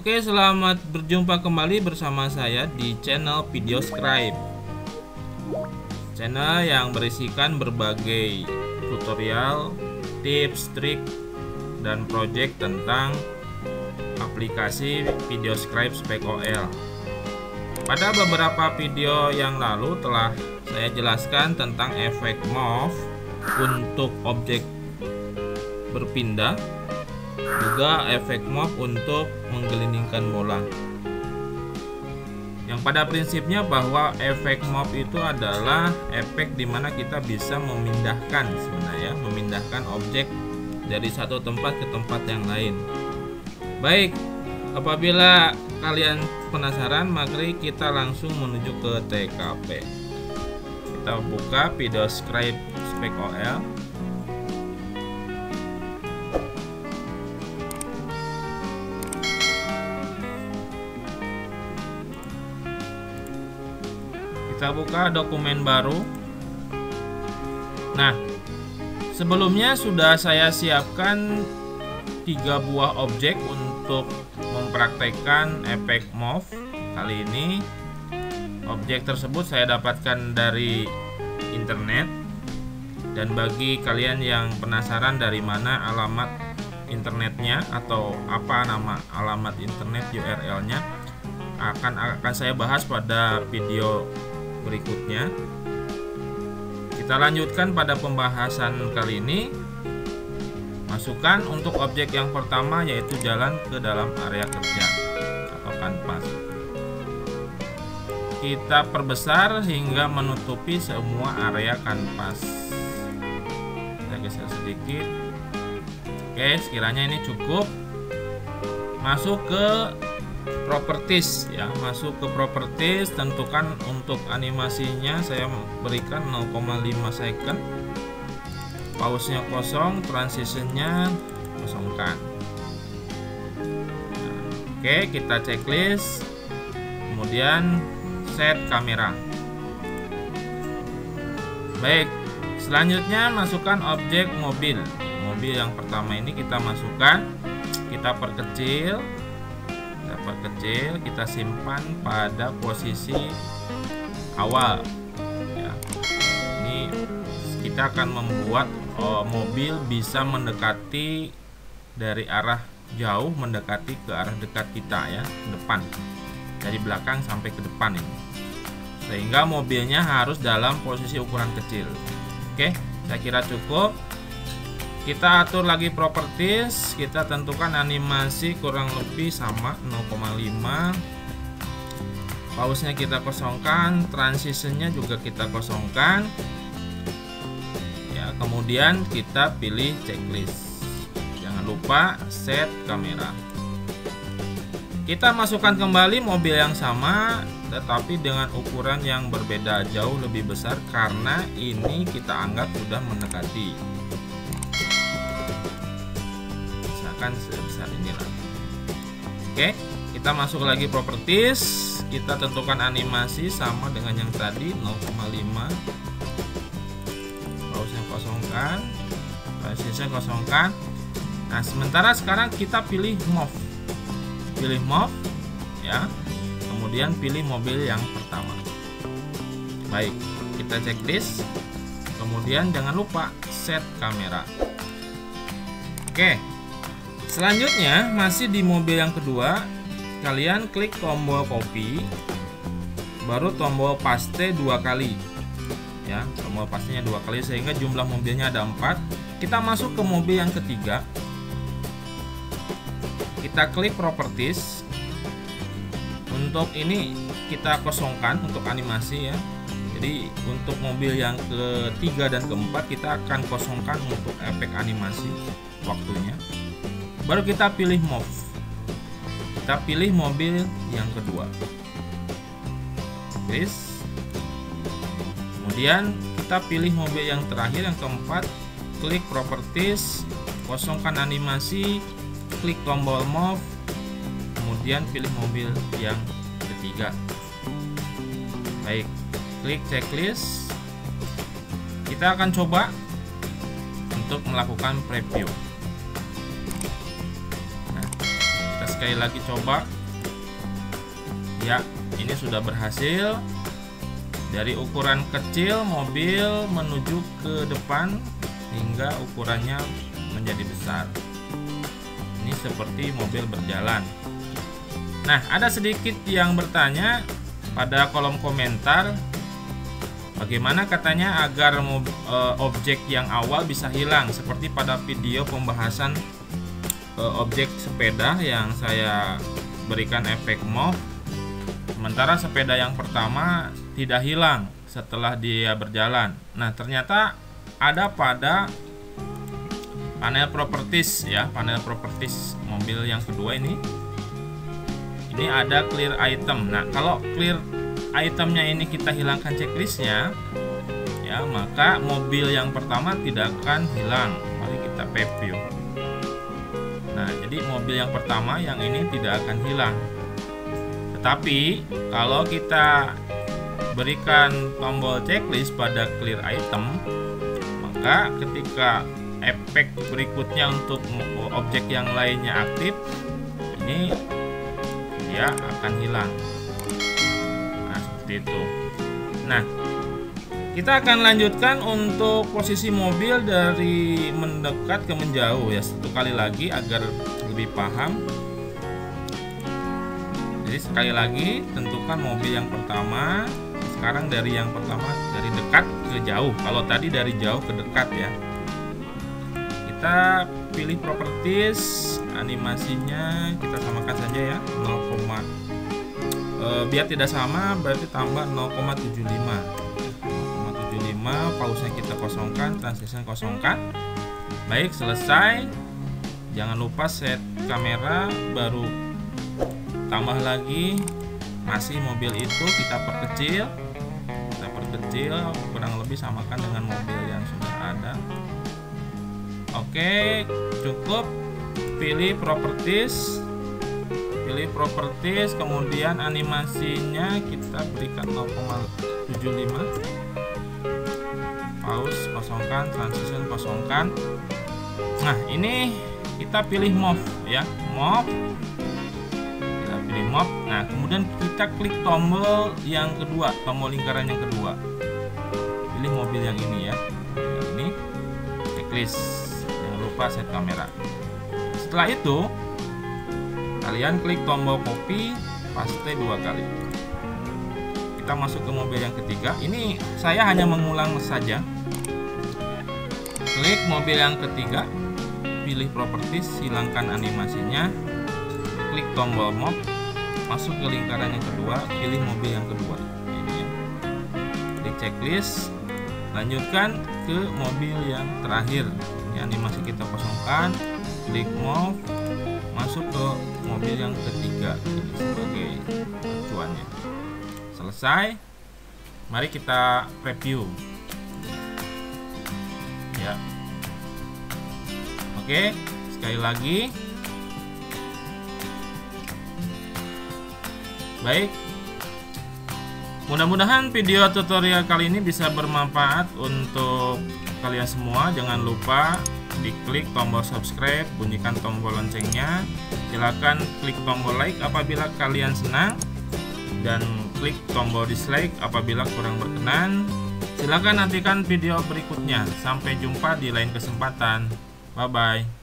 Oke, selamat berjumpa kembali bersama saya di channel Video Scribe. Channel yang berisikan berbagai tutorial, tips, trik, dan project tentang aplikasi Video Scribe Spec OL. Pada beberapa video yang lalu telah saya jelaskan tentang efek move untuk objek berpindah juga efek move untuk menggelindingkan bola. Yang pada prinsipnya bahwa efek move itu adalah efek di mana kita bisa memindahkan sebenarnya memindahkan objek dari satu tempat ke tempat yang lain. Baik apabila kalian penasaran mari kita langsung menuju ke TKP kita buka video scribe spec OL kita buka dokumen baru. Nah sebelumnya sudah saya siapkan tiga buah objek untuk mempraktekkan efek move kali ini. Objek tersebut saya dapatkan dari internet. Dan bagi kalian yang penasaran dari mana alamat internetnya atau apa nama alamat internet URL nya akan akan saya bahas pada video berikutnya. Kita lanjutkan pada pembahasan kali ini. Masukkan untuk objek yang pertama yaitu jalan ke dalam area kerja atau kanvas. Kita perbesar hingga menutupi semua area kanvas. Kita geser sedikit. Oke, sekiranya ini cukup. Masuk ke properties ya. Masuk ke properties tentukan untuk animasinya saya berikan 0,5 second. Pause nya kosong transitionnya kosongkan. Oke kita checklist. Kemudian set kamera. Baik selanjutnya masukkan objek mobil. Mobil yang pertama ini kita masukkan. Kita perkecil kecil kita simpan pada posisi awal. Ya. ini kita akan membuat oh, mobil bisa mendekati dari arah jauh mendekati ke arah dekat kita ya depan. Dari belakang sampai ke depan ini. Sehingga mobilnya harus dalam posisi ukuran kecil. Oke saya kira cukup kita atur lagi properties kita tentukan animasi kurang lebih sama 0,5 pause nya kita kosongkan transitionnya juga kita kosongkan. Ya kemudian kita pilih checklist. Jangan lupa set kamera. Kita masukkan kembali mobil yang sama tetapi dengan ukuran yang berbeda jauh lebih besar karena ini kita anggap sudah mendekati akan sebesar inilah oke kita masuk lagi properties. Kita tentukan animasi sama dengan yang tadi 0,5 pause nya kosongkan. Nya kosongkan. Nah sementara sekarang kita pilih move pilih move ya. Kemudian pilih mobil yang pertama. Baik kita checklist kemudian jangan lupa set kamera. Oke Selanjutnya, masih di mobil yang kedua, kalian klik tombol copy, baru tombol paste dua kali. Ya, tombol pastenya dua kali sehingga jumlah mobilnya ada empat. Kita masuk ke mobil yang ketiga. Kita klik properties. Untuk ini kita kosongkan untuk animasi ya. Jadi untuk mobil yang ketiga dan keempat kita akan kosongkan untuk efek animasi waktunya baru kita pilih move kita pilih mobil yang kedua. Please kemudian kita pilih mobil yang terakhir yang keempat. Klik properties kosongkan animasi klik tombol move kemudian pilih mobil yang ketiga. Baik klik checklist. Kita akan coba untuk melakukan preview sekali lagi coba. Ya ini sudah berhasil. Dari ukuran kecil mobil menuju ke depan hingga ukurannya menjadi besar. Ini seperti mobil berjalan. Nah ada sedikit yang bertanya pada kolom komentar. Bagaimana katanya agar e, objek yang awal bisa hilang seperti pada video pembahasan objek sepeda yang saya berikan efek move sementara sepeda yang pertama tidak hilang setelah dia berjalan. Nah ternyata ada pada panel properties ya panel properties mobil yang kedua ini. Ini ada clear item. Nah kalau clear itemnya ini kita hilangkan checklistnya ya maka mobil yang pertama tidak akan hilang. Mari kita preview jadi mobil yang pertama yang ini tidak akan hilang tetapi kalau kita berikan tombol checklist pada clear item, maka ketika efek berikutnya untuk objek yang lainnya aktif, ini dia akan hilang. Nah, seperti itu. Nah, kita akan lanjutkan untuk posisi mobil dari mendekat ke menjauh ya satu kali lagi agar lebih paham. Jadi sekali lagi tentukan mobil yang pertama sekarang dari yang pertama dari dekat ke jauh. Kalau tadi dari jauh ke dekat ya. Kita pilih properties animasinya kita samakan saja ya 0, e, biar tidak sama berarti tambah 0,75 0,75 pause nya kita kosongkan transition kosongkan. Baik selesai jangan lupa set kamera baru tambah lagi. Masih mobil itu kita perkecil. Kita perkecil kurang lebih samakan dengan mobil yang sudah ada. Oke cukup. Pilih properties. Pilih properties kemudian animasinya kita berikan 0,75 pause kosongkan transition kosongkan. Nah ini kita pilih move ya. Move pilih map nah kemudian kita klik tombol yang kedua tombol lingkaran yang kedua. Pilih mobil yang ini ya. Yang ini. Checklist. Jangan lupa set kamera. Setelah itu kalian klik tombol copy paste dua kali. Kita masuk ke mobil yang ketiga. Ini saya hanya mengulang saja. Klik mobil yang ketiga pilih properties hilangkan animasinya klik tombol map masuk ke lingkaran yang kedua pilih mobil yang kedua. Ini ya. Klik checklist lanjutkan ke mobil yang terakhir. Ini animasi kita kosongkan klik move masuk ke mobil yang ketiga. Ini sebagai acuannya. Selesai. Mari kita preview. Ya oke sekali lagi Baik. Mudah-mudahan video tutorial kali ini bisa bermanfaat untuk kalian semua. Jangan lupa diklik tombol subscribe, bunyikan tombol loncengnya. Silahkan klik tombol like apabila kalian senang dan klik tombol dislike apabila kurang berkenan. Silahkan nantikan video berikutnya. Sampai jumpa di lain kesempatan. Bye bye.